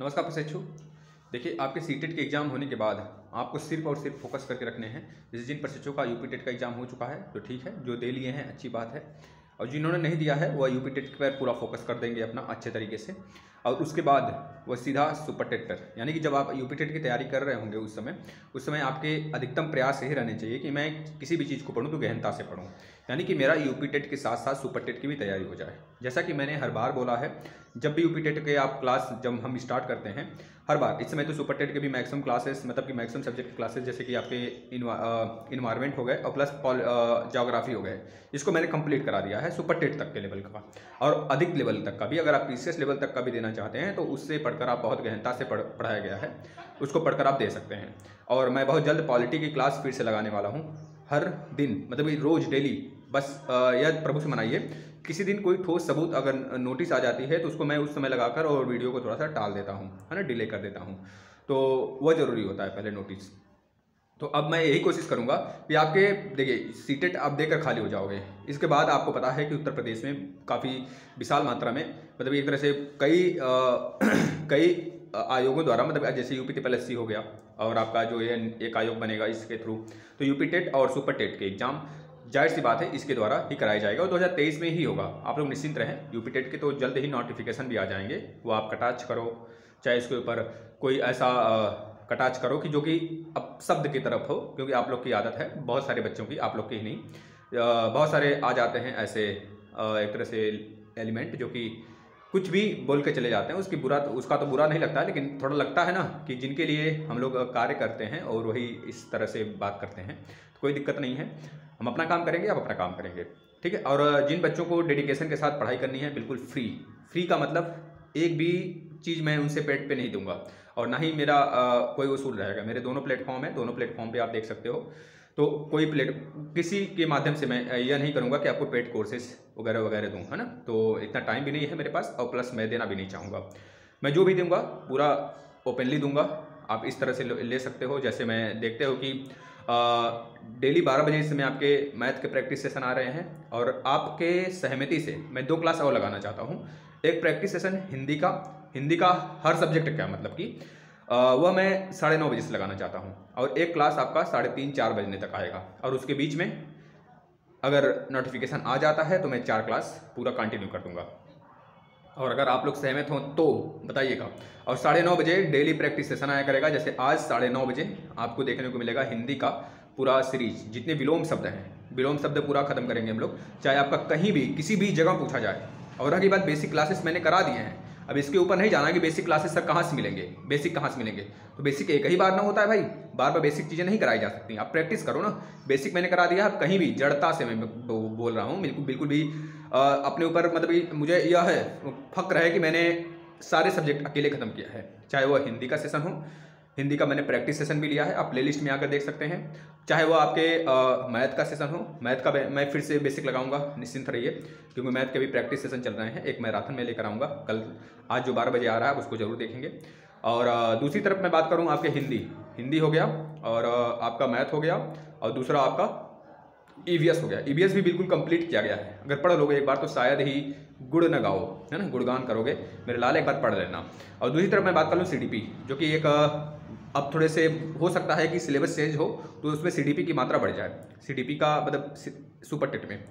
नमस्कार प्रशिक्षु। देखिए, आपके सी टेट के एग्ज़ाम होने के बाद आपको सिर्फ़ और सिर्फ़ फोकस करके रखने हैं। जैसे जिन प्रशिक्षकों का यूपी टेट का एग्ज़ाम हो चुका है तो ठीक है, जो दे लिए हैं, अच्छी बात है। और जिन्होंने नहीं दिया है, वह यूपी टेट पर पूरा फोकस कर देंगे अपना अच्छे तरीके से। और उसके बाद वह सीधा सुपर टेटर यानी कि जब आप यूपी टेट की तैयारी कर रहे होंगे उस समय उस समय आपके अधिकतम प्रयास यही रहने चाहिए कि मैं किसी भी चीज़ को पढ़ूँ तो गहनता से पढ़ूँ, यानी कि मेरा यूपी टेट के साथ साथ सुपर टेट की भी तैयारी हो जाए। जैसा कि मैंने हर बार बोला है, जब भी यूपी टेट के आप क्लास जब हम स्टार्ट करते हैं, हर बार, इस समय तो सुपर टेट के भी मैक्सिमम क्लासेस मतलब कि मैक्सिमम सब्जेक्ट क्लासेस जैसे कि आपके इन्वायरमेंट हो गए और प्लस जोग्राफी हो गए, इसको मैंने कंप्लीट करा दिया है सुपर टेट तक के लेवल का और अधिक लेवल तक का भी। अगर आप पीसीएस लेवल तक का भी देना चाहते हैं तो उससे पढ़कर आप बहुत गहनता से पढ़, पढ़ाया गया है, उसको पढ़कर आप दे सकते हैं। और मैं बहुत जल्द पॉलिटी की क्लास फिर से लगाने वाला हूँ। हर दिन मतलब रोज़ डेली, बस यह प्रभु से मनाइए। किसी दिन कोई ठोस सबूत अगर नोटिस आ जाती है तो उसको मैं उस समय लगाकर और वीडियो को थोड़ा सा टाल देता हूँ, है ना, डिले कर देता हूँ। तो वह ज़रूरी होता है, पहले नोटिस। तो अब मैं यही कोशिश करूँगा कि आपके देखिए सीटेट आप देकर खाली हो जाओगे। इसके बाद आपको पता है कि उत्तर प्रदेश में काफ़ी विशाल मात्रा में मतलब एक तरह से कई आ, कई आयोगों द्वारा मतलब जैसे यूपी ट्रिपल एस हो गया और आपका जो ये एक आयोग बनेगा इसके थ्रू तो यूपी टेट और सुपर टेट के एग्ज़ाम ज़ाहिर सी बात है इसके द्वारा ही कराया जाएगा और 2023 में ही होगा। आप लोग निश्चिंत रहें यूपी टेट के तो जल्द ही नोटिफिकेशन भी आ जाएँगे वो आप कटाच करो चाहे इसके ऊपर कोई ऐसा कटाच करो कि जो कि अब शब्द की तरफ़ हो, क्योंकि आप लोग की आदत है, बहुत सारे बच्चों की, आप लोग की ही नहीं। बहुत सारे आ जाते हैं ऐसे एक तरह से एलिमेंट जो कि कुछ भी बोल के चले जाते हैं, उसकी बुरा, उसका तो बुरा नहीं लगता, लेकिन थोड़ा लगता है ना कि जिनके लिए हम लोग कार्य करते हैं और वही इस तरह से बात करते हैं तो कोई दिक्कत नहीं है। हम अपना काम करेंगे, आप अपना काम करेंगे। ठीक है? और जिन बच्चों को डेडिकेशन के साथ पढ़ाई करनी है, बिल्कुल फ्री फ्री का मतलब एक भी चीज़ मैं उनसे पेड पे नहीं दूँगा। और ना ही मेरा आ, कोई वसूल रहेगा। मेरे दोनों प्लेटफॉर्म है दोनों प्लेटफॉर्म पे आप देख सकते हो। तो कोई प्लेट किसी के माध्यम से मैं यह नहीं करूँगा कि आपको पेड कोर्सेज वगैरह वगैरह दूँ है ना? तो इतना टाइम भी नहीं है मेरे पास और प्लस मैं देना भी नहीं चाहूँगा। मैं जो भी दूँगा पूरा ओपनली दूँगा। आप इस तरह से ले सकते हो। जैसे मैं देखते हो कि डेली बारह बजे से मैं आपके मैथ के प्रैक्टिस सेशन आ रहे हैं और आपके सहमति से मैं दो क्लास और लगाना चाहता हूँ। एक प्रैक्टिस सेशन हिंदी का हिंदी का हर सब्जेक्ट क्या मतलब कि वह मैं साढ़े नौ बजे से लगाना चाहता हूँ और एक क्लास आपका साढ़े तीन, चार बजने तक आएगा और उसके बीच में अगर नोटिफिकेशन आ जाता है तो मैं चार क्लास पूरा कंटिन्यू कर दूँगा। और अगर आप लोग सहमत हों तो बताइएगा। और साढ़े नौ बजे डेली प्रैक्टिस सेशन आया करेगा, जैसे आज साढ़े नौ बजे आपको देखने को मिलेगा हिंदी का पूरा सीरीज़ जितने विलोम शब्द हैं। विलोम शब्द पूरा खत्म करेंगे हम लोग, चाहे आपका कहीं भी, किसी भी जगह पूछा जाए। और रही बात बेसिक क्लासेस मैंने करा दिए हैं। अब इसके ऊपर नहीं जाना कि बेसिक क्लासेस सर कहाँ से मिलेंगे? बेसिक कहाँ से मिलेंगे? तो बेसिक एक ही बार ना होता है भाई। बार बार बेसिक चीज़ें नहीं कराई जा सकती। आप प्रैक्टिस करो ना। बेसिक मैंने करा दिया। आप कहीं भी जड़ता से मैं बोल रहा हूँ। बिल्कुल बिल्कुल भी अपने ऊपर मतलब मुझे यह है फक्र है कि मैंने सारे सब्जेक्ट अकेले ख़त्म किया है। चाहे वह हिंदी का सेशन हो हिंदी का मैंने प्रैक्टिस सेशन भी लिया है, आप प्लेलिस्ट में आकर देख सकते हैं। चाहे वो आपके मैथ का सेशन हो, मैथ का मैं फिर से बेसिक लगाऊँगा, निश्चिंत रहिए, क्योंकि मैथ के भी प्रैक्टिस सेशन चल रहे हैं, एक मैराथन में लेकर आऊँगा, कल, आज जो बारह बजे आ रहा है उसको ज़रूर देखेंगे। और दूसरी तरफ़ मैं बात करूँ आपके हिंदी हिंदी हो गया, और आपका मैथ हो गया, और दूसरा आपका ईवीएस हो गया। ई भी बिल्कुल कंप्लीट किया गया है। अगर पढ़ लोगे एक बार तो शायद ही गुड़ न गाओ, है ना, गुड़गान करोगे। मेरे लाल एक बार पढ़ लेना। और दूसरी तरफ़ मैं बात कर लूँ सी जो कि एक अब थोड़े से हो सकता है कि सिलेबस चेंज हो तो उसमें सीडीपी की मात्रा बढ़ जाए। सीडीपी का मतलब सुपर टेट में,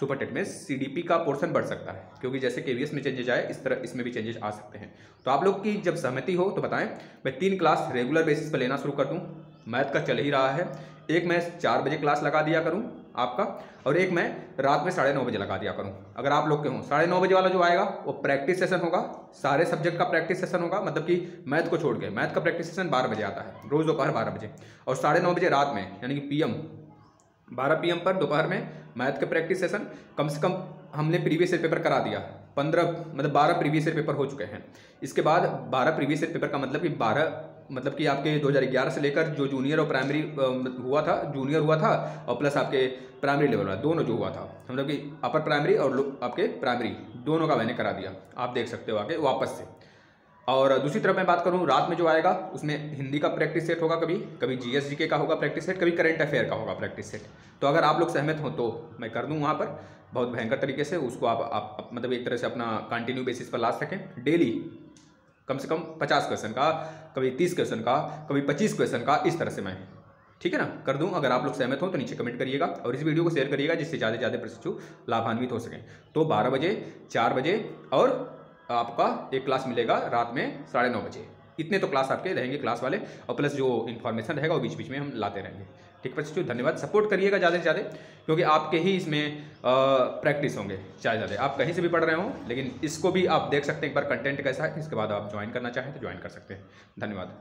सुपर टेट में सीडीपी का पोर्शन बढ़ सकता है, क्योंकि जैसे के में चेंजेज आए, इस तरह इसमें भी चेंजेज आ सकते हैं। तो आप लोग की जब सहमति हो तो बताएँ, मैं तीन क्लास रेगुलर बेसिस पर लेना शुरू कर दूँ। मैथ का चल ही रहा है। एक मैं चार बजे क्लास लगा दिया करूँ। आपका। और एक मैं रात में साढ़े नौ बजे लगा दिया करूँ। अगर आप लोग के हों, साढ़े नौ बजे वाला जो आएगा, वो प्रैक्टिस सेशन होगा। सारे सब्जेक्ट का प्रैक्टिस सेशन होगा। मतलब कि मैथ को छोड़ के मैथ का प्रैक्टिस सेशन बारह बजे आता है। रोज़ दोपहर बारह बजे। और साढ़े नौ बजे रात में, यानी कि पीएम बारह पीएम पर दोपहर में मैथ के प्रैक्टिस सेशन कम से कम हमने प्रीवियस पेपर करा दिया। पंद्रह मतलब बारह प्रीवियस ईयर पेपर हो चुके हैं। इसके बाद बारह प्रीवियस ईयर पेपर का मतलब कि बारह मतलब कि आपके 2011 से लेकर जो जूनियर और प्राइमरी हुआ था जूनियर हुआ था और प्लस आपके प्राइमरी लेवल वाला दोनों जो हुआ था मतलब कि अपर प्राइमरी और आपके प्राइमरी दोनों का मैंने करा दिया आप देख सकते हो आगे वापस से। और दूसरी तरफ़ मैं बात करूँ रात में जो आएगा उसमें हिंदी का प्रैक्टिस सेट होगा कभी कभी जी के का होगा प्रैक्टिस सेट कभी करेंट अफेयर का होगा प्रैक्टिस सेट तो अगर आप लोग सहमत हो तो मैं कर दूँ वहाँ पर बहुत भयंकर तरीके से उसको आप, आप मतलब एक तरह से अपना कंटिन्यू बेसिस पर ला सकें। डेली कम से कम पचास क्वेश्चन का, कभी तीस क्वेश्चन का, कभी पच्चीस क्वेश्चन का इस तरह से मैं। ठीक है ना? कर दूँ, अगर आप लोग सहमत हो तो नीचे कमेंट करिएगा और इस वीडियो को शेयर करिएगा जिससे ज़्यादा से ज़्यादा प्रशिक्षु लाभान्वित हो सकें। तो बारह बजे, चार बजे और आपका एक क्लास मिलेगा रात में साढ़े नौ बजे। इतने तो क्लास आपके रहेंगे क्लास वाले और प्लस जो इन्फॉर्मेशन रहेगा वो बीच बीच में हम लाते रहेंगे। ठीक है बच्चों, धन्यवाद। सपोर्ट करिएगा ज़्यादा से ज़्यादा, क्योंकि आपके ही इसमें प्रैक्टिस होंगे चाहे ज़्यादा। आप कहीं से भी पढ़ रहे हो, लेकिन इसको भी आप देख सकते हैं एक बार कंटेंट कैसा है, इसके बाद आप ज्वाइन करना चाहें तो ज्वाइन कर सकते हैं। धन्यवाद।